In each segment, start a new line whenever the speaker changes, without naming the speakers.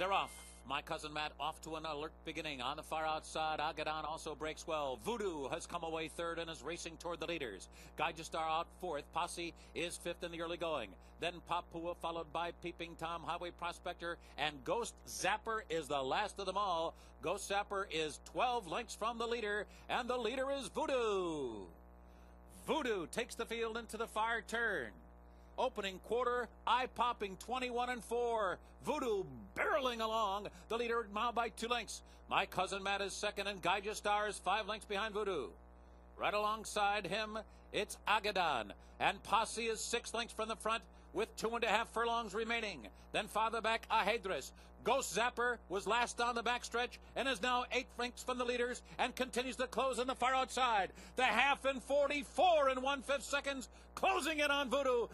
They're off. My cousin Matt off to an alert beginning. On the far outside, Agadon also breaks well. Voodoo has come away third and is racing toward the leaders. Star out fourth. Posse is fifth in the early going. Then Papua followed by Peeping Tom, Highway Prospector, and Ghost Zapper is the last of them all. Ghost Zapper is 12 lengths from the leader, and the leader is Voodoo. Voodoo takes the field into the far turn. Opening quarter, eye popping 21 and 4. Voodoo barreling along. The leader now by two lengths. My cousin Matt is second, and Gaija Star is five lengths behind Voodoo. Right alongside him, it's Agadan. And Posse is six lengths from the front with two and a half furlongs remaining. Then farther back, Ahedris. Ghost Zapper was last on the backstretch and is now eight lengths from the leaders and continues to close on the far outside. The half in 44 and one fifth seconds, closing in on Voodoo.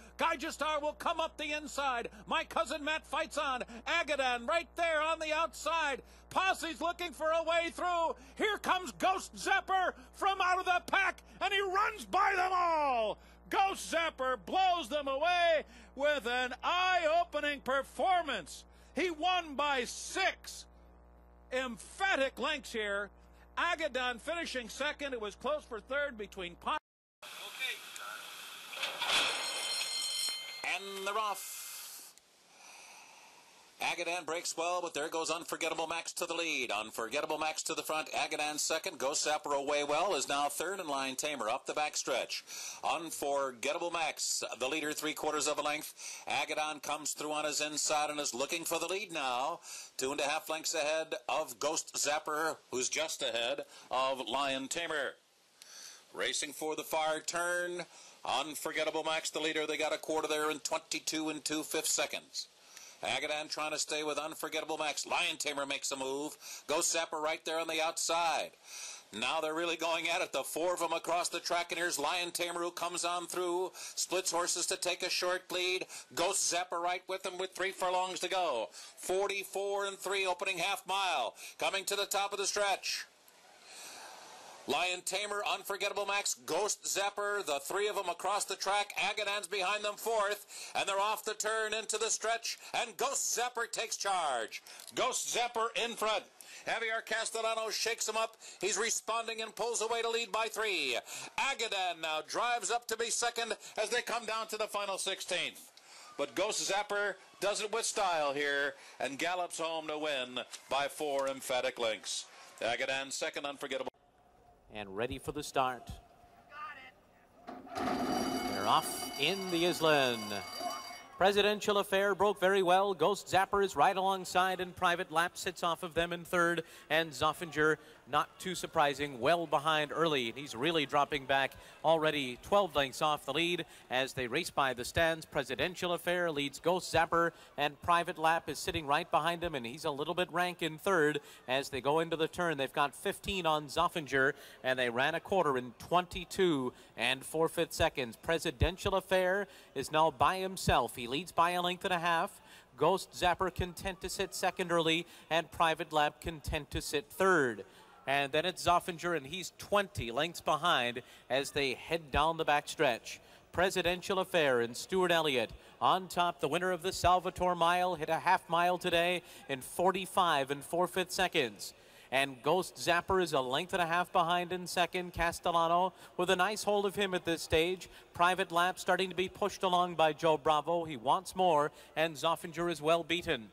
Star will come up the inside. My cousin Matt fights on. Agadan right there on the outside. Posse's looking for a way through. Here comes Ghost Zapper from out of the pack and he runs by them all. Ghost Zapper blows them away with an eye opening performance. He won by six emphatic lengths here. Agadan finishing second. It was close for third between Pot. Okay. And they're off. Agadan breaks well, but there goes Unforgettable Max to the lead. Unforgettable Max to the front. Agadan second. Ghost Zapper away well is now third in line. Tamer up the backstretch. Unforgettable Max, the leader, three quarters of a length. Agadan comes through on his inside and is looking for the lead now. Two and a half lengths ahead of Ghost Zapper, who's just ahead of Lion Tamer. Racing for the far turn. Unforgettable Max, the leader. They got a quarter there in 22 and two fifths seconds. Agadan trying to stay with Unforgettable Max. Lion Tamer makes a move. Ghost Zapper right there on the outside. Now they're really going at it. The four of them across the track, and here's Lion Tamer who comes on through. Splits horses to take a short lead. Ghost Zapper right with them with three furlongs to go. 44 and 3 opening half mile. Coming to the top of the stretch. Lion Tamer, Unforgettable Max, Ghost Zapper, the three of them across the track. Agadan's behind them fourth, and they're off the turn into the stretch, and Ghost Zapper takes charge. Ghost Zapper in front. Javier Castellano shakes him up. He's responding and pulls away to lead by three. Agadan now drives up to be second as they come down to the final 16th. But Ghost Zapper does it with style here and gallops home to win by four emphatic lengths. Agadan second, unforgettable
and ready for the start. They're off in the Iselin. Presidential affair broke very well. Ghost Zapper is right alongside in private lap, sits off of them in third, and Zoffinger not too surprising, well behind early. He's really dropping back already 12 lengths off the lead as they race by the stands. Presidential Affair leads Ghost Zapper, and Private Lap is sitting right behind him, and he's a little bit rank in third as they go into the turn. They've got 15 on Zoffinger, and they ran a quarter in 22 and four fifth seconds. Presidential Affair is now by himself. He leads by a length and a half. Ghost Zapper content to sit second early, and Private Lap content to sit third. And then it's Zoffinger, and he's 20 lengths behind as they head down the backstretch. Presidential Affair and Stuart Elliott on top. The winner of the Salvatore Mile hit a half mile today in 45 and 4 fifth seconds. And Ghost Zapper is a length and a half behind in second. Castellano with a nice hold of him at this stage. Private lap starting to be pushed along by Joe Bravo. He wants more, and Zoffinger is well beaten.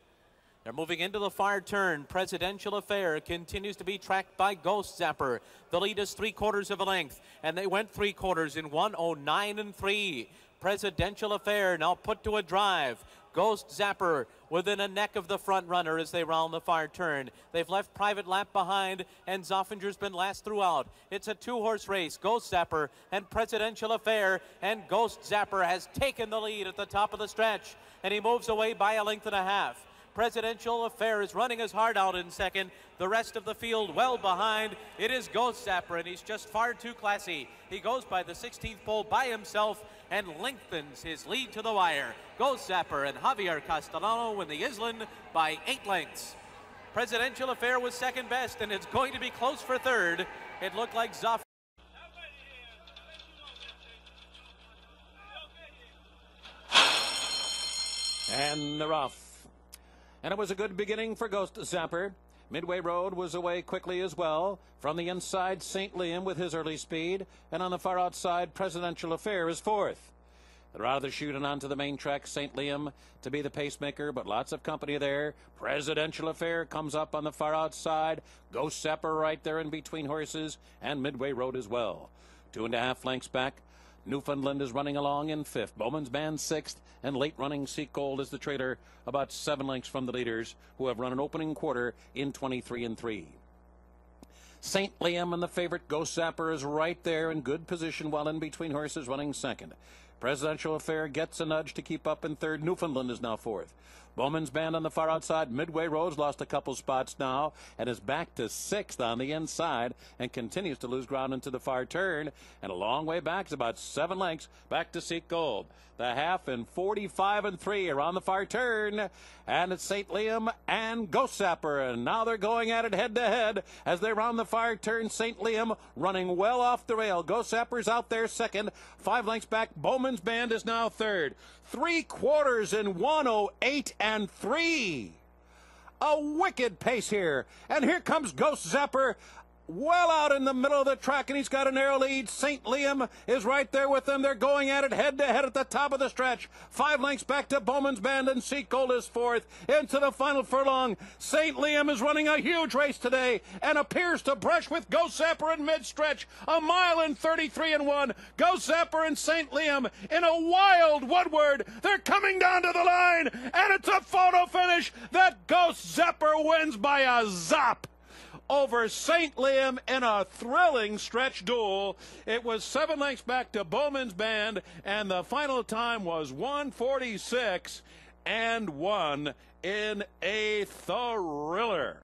They're moving into the far turn. Presidential Affair continues to be tracked by Ghost Zapper. The lead is three quarters of a length, and they went three quarters in 109 and 3. Presidential Affair now put to a drive. Ghost Zapper within a neck of the front runner as they round the far turn. They've left Private Lap behind, and Zoffinger's been last throughout. It's a two horse race. Ghost Zapper and Presidential Affair, and Ghost Zapper has taken the lead at the top of the stretch, and he moves away by a length and a half. Presidential Affair is running his heart out in second. The rest of the field well behind. It is Ghost Zapper, and he's just far too classy. He goes by the 16th pole by himself and lengthens his lead to the wire. Ghost Zapper and Javier Castellano win the Iselin by eight lengths. Presidential Affair was second best, and it's going to be close for third. It looked like Zoff.
And they're off. And it was a good beginning for Ghost Zapper. Midway Road was away quickly as well. From the inside, St. Liam with his early speed. And on the far outside, Presidential Affair is fourth. They're out of the chute and onto the main track, St. Liam to be the pacemaker, but lots of company there. Presidential Affair comes up on the far outside. Ghost Zapper right there in between horses, and Midway Road as well. Two and a half lengths back. Newfoundland is running along in fifth. Bowman's Band sixth, and late running Seek Gold is the trailer, about seven lengths from the leaders, who have run an opening quarter in 23 and three. St. Liam and the favorite Ghost Zapper is right there in good position while in between horses running second. Presidential Affair gets a nudge to keep up in third. Newfoundland is now fourth. Bowman's Band on the far outside. Midway Road's lost a couple spots now and is back to sixth on the inside and continues to lose ground into the far turn. And a long way back, it's about seven lengths back to Seek Gold. The half and 45 and 3 are on the far turn. And it's St. Liam and Ghost Zapper. And now they're going at it head to head as they round the far turn. St. Liam running well off the rail. Ghost Zapper's out there second. Five lengths back. Bowman's Band is now third. Three quarters in 108 and 3. A wicked pace here. And here comes Ghost Zapper well out in the middle of the track, and he's got an air lead. St. Liam is right there with them. They're going at it head to head at the top of the stretch. Five lengths back to Bowman's Band, and Seek Gold is fourth into the final furlong. St. Liam is running a huge race today and appears to brush with Ghost Zapper in mid stretch. A mile and 33 and 1. Ghost Zapper and St. Liam in a wild Woodward. They're coming down to the line, and it's a photo finish that Ghost Zapper wins by a zop over St. Liam in a thrilling stretch duel. It was seven lengths back to Bowman's Band, and the final time was 146 and one in a thriller.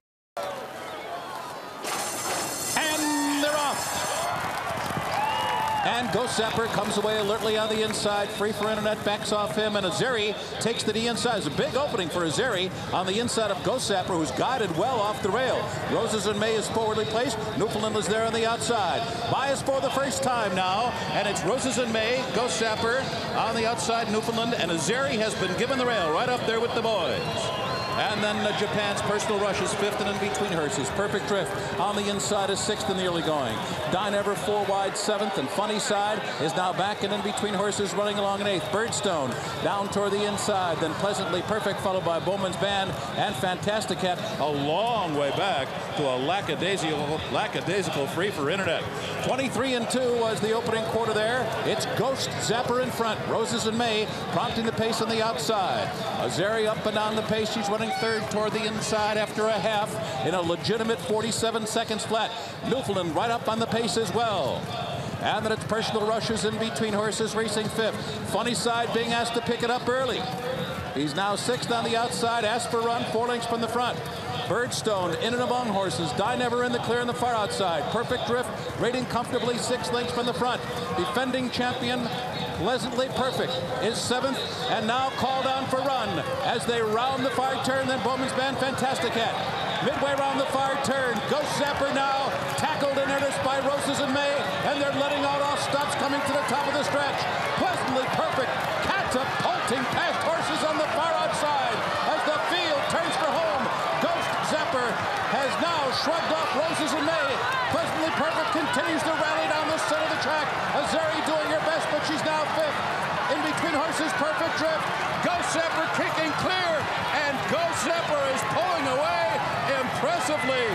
And they're off. And Ghost Zapper comes away alertly on the inside. Freefourinternet backs off him. And Azeri takes the inside. It's a big opening for Azeri on the inside of Ghost Zapper, who's guided well off the rail. Roses in May is forwardly placed. Newfoundland is there on the outside. Bias for the first time now. And it's Roses in May, Ghost Zapper on the outside, Newfoundland. And Azeri has been given the rail right up there with the boys. And then uh, Japan's personal rush is fifth and in between horses. Perfect drift on the inside is sixth in the early going. Dynever four wide seventh and Funny Cide is now back and in between horses running along an eighth. Birdstone down toward the inside. Then Pleasantly Perfect followed by Bowman's Band and Fantasticat a long way back to a lackadaisical, lackadaisical Freefourinternet. 23 and 2 was the opening quarter there. It's Ghost Zapper in front. Roses in May prompting the pace on the outside. Azeri up and down the pace. She's running third toward the inside after a half in a legitimate 47 seconds flat. Newfoundland right up on the pace as well. And then it's personal rushes in between horses racing fifth. Funny Cide being asked to pick it up early. He's now sixth on the outside. Asper run four lengths from the front. Birdstone in and among horses. Dynever in the clear on the far outside. Perfect drift, rating comfortably six lengths from the front. Defending champion pleasantly perfect is seventh and now called on for run as they round the far turn. Then Bowman's Band Fantasticat midway round the far turn. Ghost Zapper now tackled in earnest by Roses in May, and they're letting out off stops coming to the top of the stretch. Pleasantly perfect, catapulting past horses on the far outside as the field turns for home. Ghost Zapper has now shrugged off Roses in May. Pleasantly perfect continues to rally down the center of the track. Azeri doing her best, but she's now fifth. In between horses, perfect drift. Zapper kicking clear, and Ghost Zapper is pulling away impressively.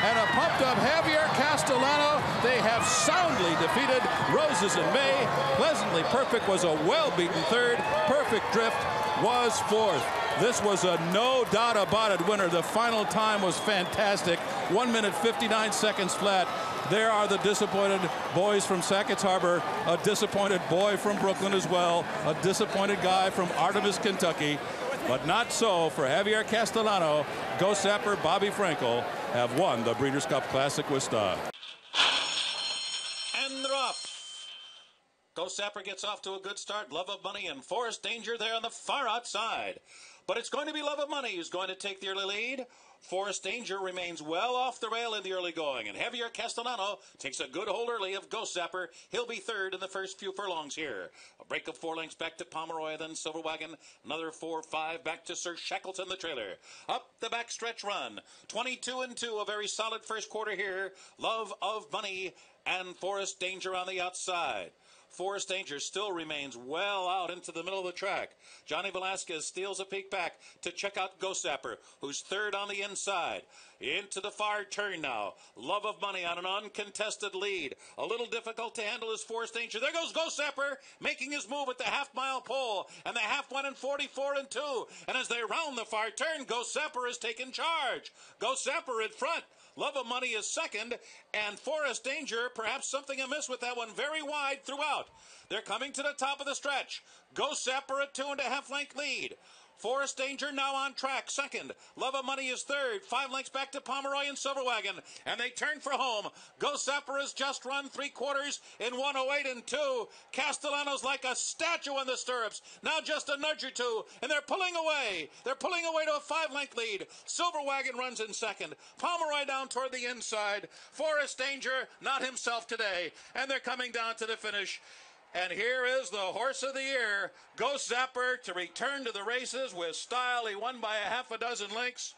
And a pumped up Javier Castellano. They have soundly defeated Roses in May. Pleasantly Perfect was a well-beaten third. Perfect Drift was fourth. This was a no doubt about it winner. The final time was fantastic. One minute 59 seconds flat. There are the disappointed boys from Sackets Harbor, a disappointed boy from Brooklyn as well, a disappointed guy from Artemus, Kentucky. But not so for Javier Castellano. Ghost Zapper, Bobby Frankel have won the Breeders' Cup Classic with style. Ghost Zapper gets off to a good start. Love of Money and Forest Danger there on the far outside. But it's going to be Love of Money who's going to take the early lead. Forest Danger remains well off the rail in the early going, and Javier Castellano takes a good hold early of Ghost Zapper. He'll be third in the first few furlongs here. A break of four lengths back to Pomeroy, then Silver Wagon. Another four, five back to Sir Shackleton, the trailer. Up the backstretch run. 22 and 2, a very solid first quarter here. Love of Money and Forest Danger on the outside. Forest Danger still remains well out into the middle of the track. Johnny Velazquez steals a peek back to check out Ghost Zapper, who's third on the inside. Into the far turn now. Love of Money on an uncontested lead. A little difficult to handle is Forest Danger. There goes Ghost Zapper making his move at the half mile pole. And the half went in 44 and 2. And as they round the far turn, Ghost Zapper has taken charge. Ghost Zapper in front. Love of Money is second. And Forest Danger, perhaps something amiss with that one, very wide throughout. They're coming to the top of the stretch. Zapper a two and a half length lead. Forest Danger now on track, second. Love of Money is third. Five lengths back to Pomeroy and Silver Wagon. And they turn for home. Zapper has just run three quarters in 108 and 2. Castellano's like a statue in the stirrups. Now just a nudge or two. And they're pulling away. They're pulling away to a five length lead. Silver Wagon runs in second. Pomeroy down toward the inside. Forest Danger, not himself today. And they're coming down to the finish. And here is the horse of the year, Ghost Zapper, to return to the races with style. He won by a half a dozen lengths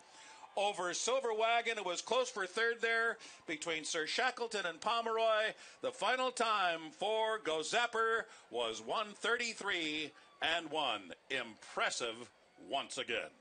over Silver Wagon. It was close for third there between Sir Shackleton and Pomeroy. The final time for Ghost Zapper was 133 and 1. Impressive once again.